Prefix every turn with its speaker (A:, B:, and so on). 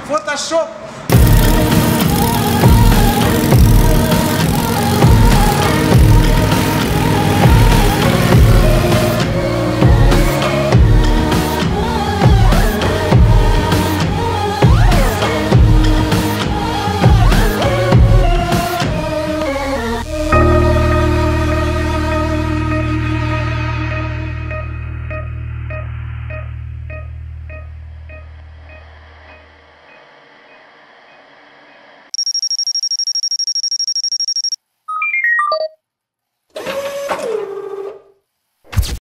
A: Фотошоп